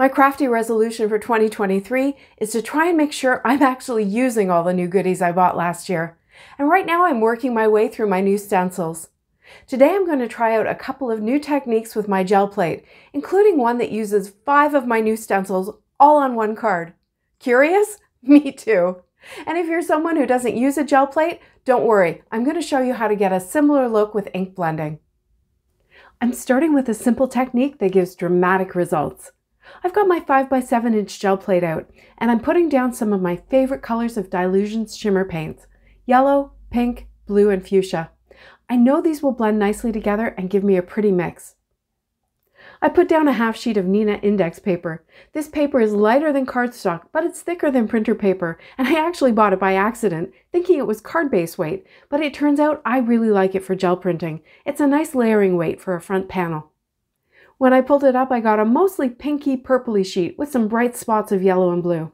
My crafty resolution for 2023 is to try and make sure I'm actually using all the new goodies I bought last year. And right now I'm working my way through my new stencils. Today I'm going to try out a couple of new techniques with my gel plate, including one that uses five of my new stencils all on one card. Curious? Me too. And if you're someone who doesn't use a gel plate, don't worry, I'm going to show you how to get a similar look with ink blending. I'm starting with a simple technique that gives dramatic results. I've got my 5x7 inch gel plate out, and I'm putting down some of my favorite colors of Dylusions shimmer paints, yellow, pink, blue, and fuchsia. I know these will blend nicely together and give me a pretty mix. I put down a half sheet of Neenah index paper. This paper is lighter than cardstock, but it's thicker than printer paper, and I actually bought it by accident, thinking it was card base weight, but it turns out I really like it for gel printing. It's a nice layering weight for a front panel. When I pulled it up, I got a mostly pinky purpley sheet with some bright spots of yellow and blue.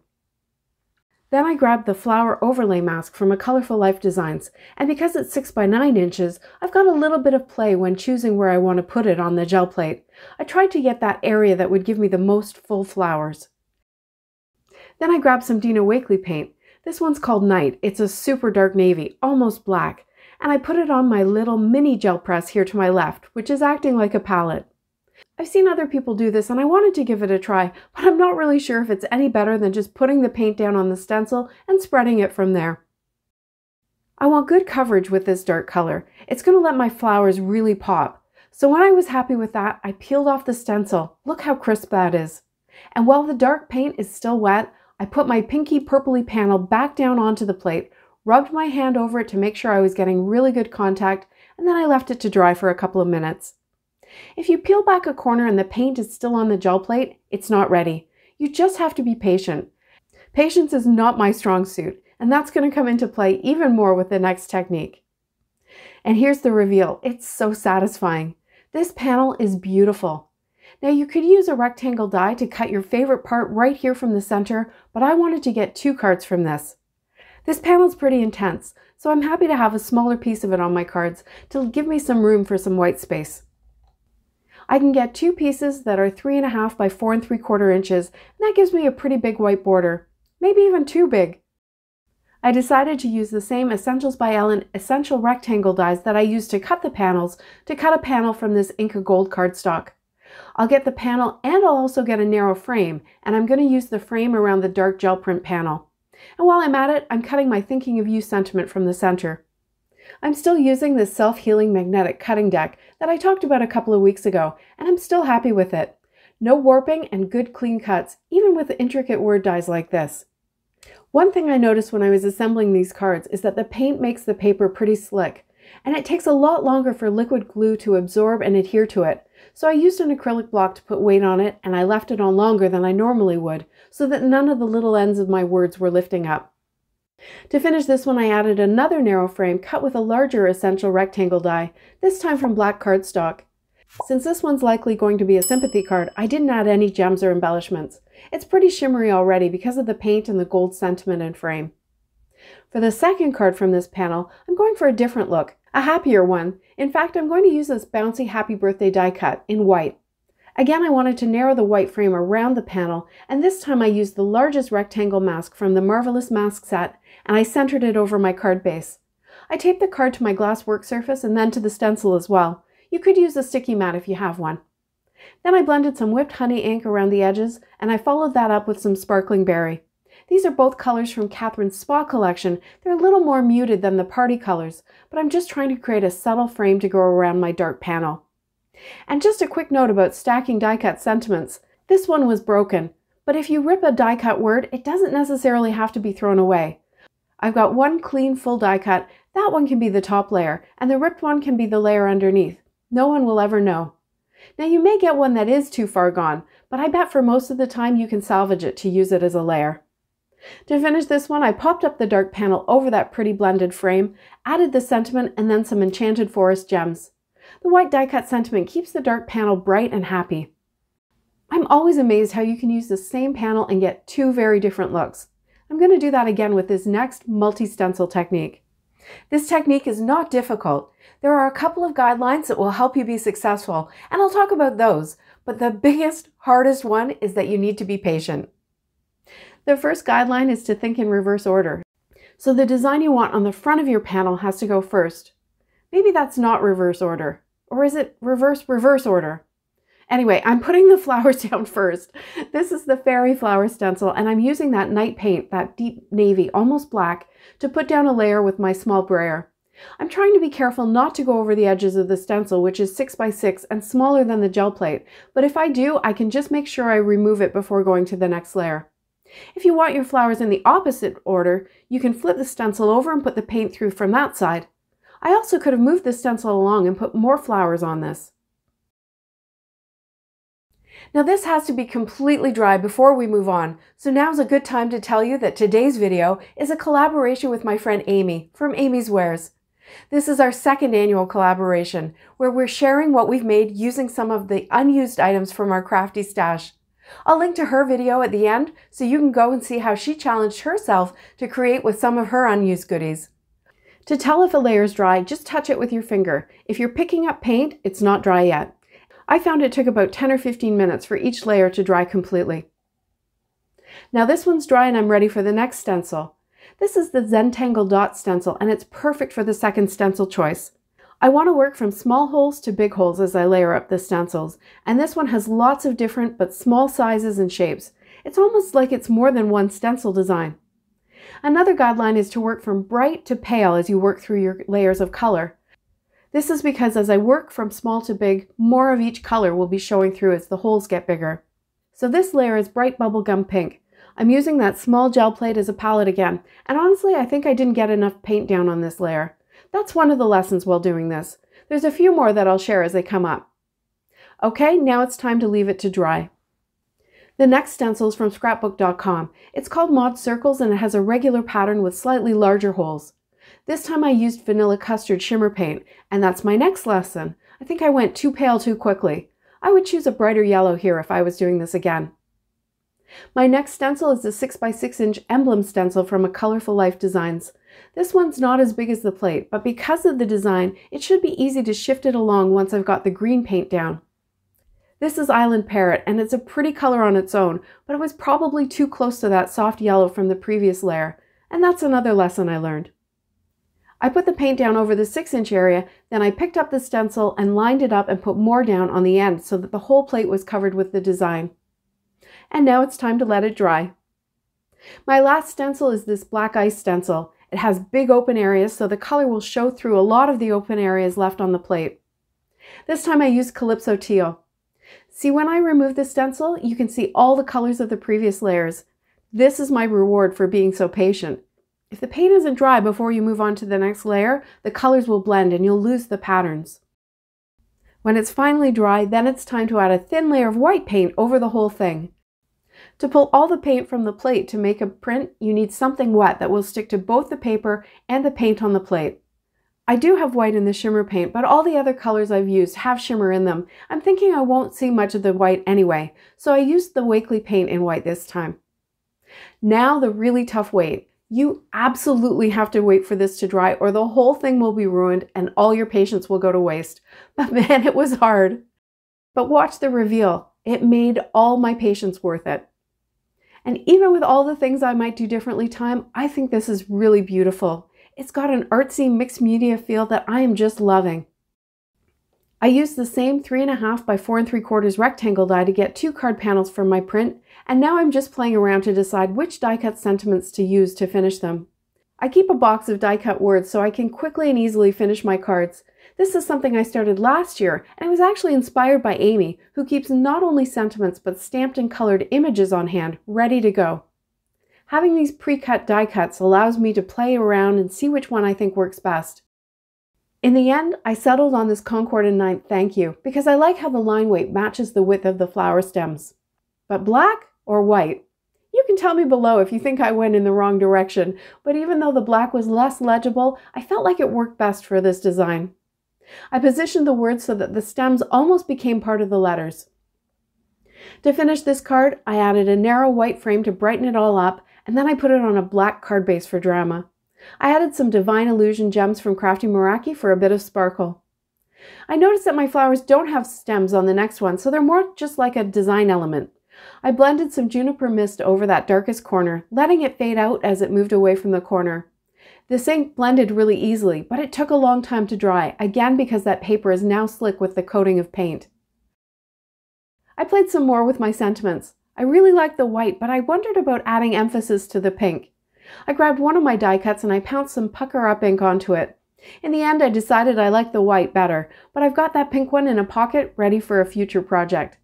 Then I grabbed the flower overlay mask from a Colorful Life Designs, and because it's 6 by 9 inches, I've got a little bit of play when choosing where I want to put it on the gel plate. I tried to get that area that would give me the most full flowers. Then I grabbed some Dina Wakley paint. This one's called Night. It's a super dark navy, almost black, and I put it on my little mini gel press here to my left, which is acting like a palette. I've seen other people do this and I wanted to give it a try, but I'm not really sure if it's any better than just putting the paint down on the stencil and spreading it from there. I want good coverage with this dark color. It's going to let my flowers really pop. So when I was happy with that, I peeled off the stencil. Look how crisp that is. And while the dark paint is still wet, I put my pinky purpley panel back down onto the plate, rubbed my hand over it to make sure I was getting really good contact, and then I left it to dry for a couple of minutes. If you peel back a corner and the paint is still on the gel plate, it's not ready. You just have to be patient. Patience is not my strong suit, and that's going to come into play even more with the next technique. And here's the reveal. It's so satisfying. This panel is beautiful. Now you could use a rectangle die to cut your favorite part right here from the center, but I wanted to get two cards from this. This panel is pretty intense, so I'm happy to have a smaller piece of it on my cards to give me some room for some white space. I can get two pieces that are three and a half by four and three quarter inches, and that gives me a pretty big white border, maybe even too big. I decided to use the same Essentials by Ellen essential rectangle dies that I used to cut the panels to cut a panel from this Inka Gold cardstock. I'll get the panel and I'll also get a narrow frame, and I'm going to use the frame around the dark gel print panel. And while I'm at it, I'm cutting my Thinking of You sentiment from the center. I'm still using this self-healing magnetic cutting deck that I talked about a couple of weeks ago, and I'm still happy with it. No warping and good clean cuts, even with intricate word dies like this. One thing I noticed when I was assembling these cards is that the paint makes the paper pretty slick, and it takes a lot longer for liquid glue to absorb and adhere to it. So I used an acrylic block to put weight on it, and I left it on longer than I normally would, so that none of the little ends of my words were lifting up. To finish this one, I added another narrow frame cut with a larger essential rectangle die, this time from black cardstock. Since this one's likely going to be a sympathy card, I didn't add any gems or embellishments. It's pretty shimmery already because of the paint and the gold sentiment and frame. For the second card from this panel, I'm going for a different look, a happier one. In fact, I'm going to use this bouncy happy birthday die cut in white. Again, I wanted to narrow the white frame around the panel, and this time I used the largest rectangle mask from the Marvelous Mask set, and I centered it over my card base. I taped the card to my glass work surface and then to the stencil as well. You could use a sticky mat if you have one. Then I blended some whipped honey ink around the edges, and I followed that up with some sparkling berry. These are both colors from Catherine's Spa collection. They're a little more muted than the party colors, but I'm just trying to create a subtle frame to go around my dark panel. And just a quick note about stacking die cut sentiments. This one was broken, but if you rip a die cut word, it doesn't necessarily have to be thrown away. I've got one clean full die cut, that one can be the top layer, and the ripped one can be the layer underneath. No one will ever know. Now you may get one that is too far gone, but I bet for most of the time you can salvage it to use it as a layer. To finish this one, I popped up the dark panel over that pretty blended frame, added the sentiment, and then some Enchanted Forest gems. The white die cut sentiment keeps the dark panel bright and happy. I'm always amazed how you can use the same panel and get two very different looks. I'm going to do that again with this next multi-stencil technique. This technique is not difficult. There are a couple of guidelines that will help you be successful, and I'll talk about those. but the biggest, hardest one is that you need to be patient. The first guideline is to think in reverse order. So the design you want on the front of your panel has to go first. Maybe that's not reverse order. Or is it reverse reverse order? Anyway, I'm putting the flowers down first. This is the fairy flower stencil and I'm using that night paint, that deep navy, almost black, to put down a layer with my small brayer. I'm trying to be careful not to go over the edges of the stencil, which is 6 by 6 and smaller than the gel plate, but if I do, I can just make sure I remove it before going to the next layer. If you want your flowers in the opposite order, you can flip the stencil over and put the paint through from that side. I also could have moved the stencil along and put more flowers on this. Now this has to be completely dry before we move on, so now's a good time to tell you that today's video is a collaboration with my friend Amy from Amy's Wares. This is our second annual collaboration, where we're sharing what we've made using some of the unused items from our crafty stash. I'll link to her video at the end so you can go and see how she challenged herself to create with some of her unused goodies. To tell if a layer is dry, just touch it with your finger. If you're picking up paint, it's not dry yet. I found it took about 10 or 15 minutes for each layer to dry completely. Now this one's dry and I'm ready for the next stencil. This is the Zentangle dot stencil and it's perfect for the second stencil choice. I want to work from small holes to big holes as I layer up the stencils, and this one has lots of different but small sizes and shapes. It's almost like it's more than one stencil design. Another guideline is to work from bright to pale as you work through your layers of color. This is because as I work from small to big, more of each color will be showing through as the holes get bigger. So this layer is bright bubblegum pink. I'm using that small gel plate as a palette again, and honestly I think I didn't get enough paint down on this layer. That's one of the lessons while doing this. There's a few more that I'll share as they come up. Okay, now it's time to leave it to dry. The next stencil is from scrapbook.com. It's called Mod Circles and it has a regular pattern with slightly larger holes. This time I used vanilla custard shimmer paint, and that's my next lesson. I think I went too pale too quickly. I would choose a brighter yellow here if I was doing this again. My next stencil is the 6x6 inch emblem stencil from a Colorful Life Designs. This one's not as big as the plate, but because of the design, it should be easy to shift it along once I've got the green paint down. This is Island Parrot, and it's a pretty color on its own, but it was probably too close to that soft yellow from the previous layer, and that's another lesson I learned. I put the paint down over the 6 inch area, then I picked up the stencil and lined it up and put more down on the end so that the whole plate was covered with the design. And now it's time to let it dry. My last stencil is this black ice stencil. It has big open areas so the color will show through a lot of the open areas left on the plate. This time I used Calypso Teal. See when I remove the stencil, you can see all the colors of the previous layers. This is my reward for being so patient. If the paint isn't dry before you move on to the next layer, the colors will blend and you'll lose the patterns. When it's finally dry, then it's time to add a thin layer of white paint over the whole thing. To pull all the paint from the plate to make a print, you need something wet that will stick to both the paper and the paint on the plate. I do have white in the shimmer paint, but all the other colors I've used have shimmer in them. I'm thinking I won't see much of the white anyway, so I used the Wakley paint in white this time. Now the really tough wait. You absolutely have to wait for this to dry or the whole thing will be ruined and all your patience will go to waste. But man, it was hard. But watch the reveal. It made all my patience worth it. And even with all the things I might do differently time, I think this is really beautiful. It's got an artsy mixed media feel that I am just loving. I used the same 3.5 by 4 and 3 quarters rectangle die to get two card panels from my print, and now I'm just playing around to decide which die cut sentiments to use to finish them. I keep a box of die cut words so I can quickly and easily finish my cards. This is something I started last year, and it was actually inspired by Amy, who keeps not only sentiments but stamped and colored images on hand, ready to go. Having these pre-cut die cuts allows me to play around and see which one I think works best. In the end, I settled on this Concord and Ninth Thank You because I like how the line weight matches the width of the flower stems. But black? or white? You can tell me below if you think I went in the wrong direction, but even though the black was less legible, I felt like it worked best for this design. I positioned the words so that the stems almost became part of the letters. To finish this card, I added a narrow white frame to brighten it all up, and then I put it on a black card base for drama. I added some Divine Illusion gems from Crafty Meraki for a bit of sparkle. I noticed that my flowers don't have stems on the next one, so they're more just like a design element. I blended some juniper mist over that darkest corner, letting it fade out as it moved away from the corner. This ink blended really easily, but it took a long time to dry, again because that paper is now slick with the coating of paint. I played some more with my sentiments. I really liked the white, but I wondered about adding emphasis to the pink. I grabbed one of my die cuts and I pounced some pucker up ink onto it. In the end, I decided I liked the white better, but I've got that pink one in a pocket ready for a future project.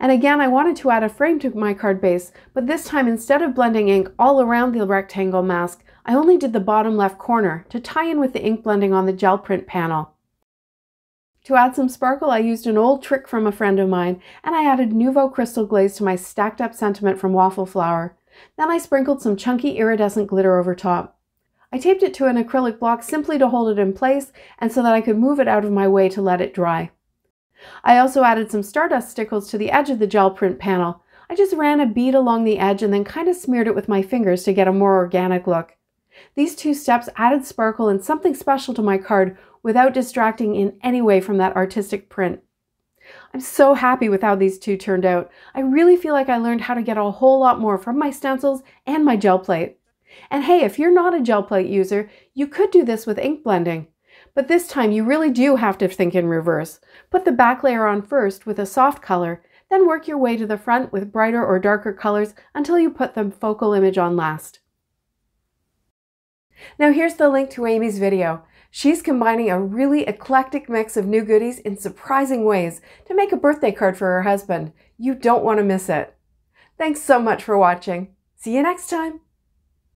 And again, I wanted to add a frame to my card base, but this time instead of blending ink all around the rectangle mask, I only did the bottom left corner to tie in with the ink blending on the gel print panel. To add some sparkle, I used an old trick from a friend of mine, and I added Nuvo Crystal Glaze to my stacked up sentiment from Waffle Flower. Then I sprinkled some chunky iridescent glitter over top. I taped it to an acrylic block simply to hold it in place and so that I could move it out of my way to let it dry. I also added some Stardust stickles to the edge of the gel print panel. I just ran a bead along the edge and then kind of smeared it with my fingers to get a more organic look. These two steps added sparkle and something special to my card without distracting in any way from that artistic print. I'm so happy with how these two turned out. I really feel like I learned how to get a whole lot more from my stencils and my gel plate. And hey, if you're not a gel plate user, you could do this with ink blending. But this time you really do have to think in reverse. Put the back layer on first with a soft color, then work your way to the front with brighter or darker colors until you put the focal image on last. Now here's the link to Amy's video. She's combining a really eclectic mix of new goodies in surprising ways to make a birthday card for her husband. You don't want to miss it. Thanks so much for watching. See you next time.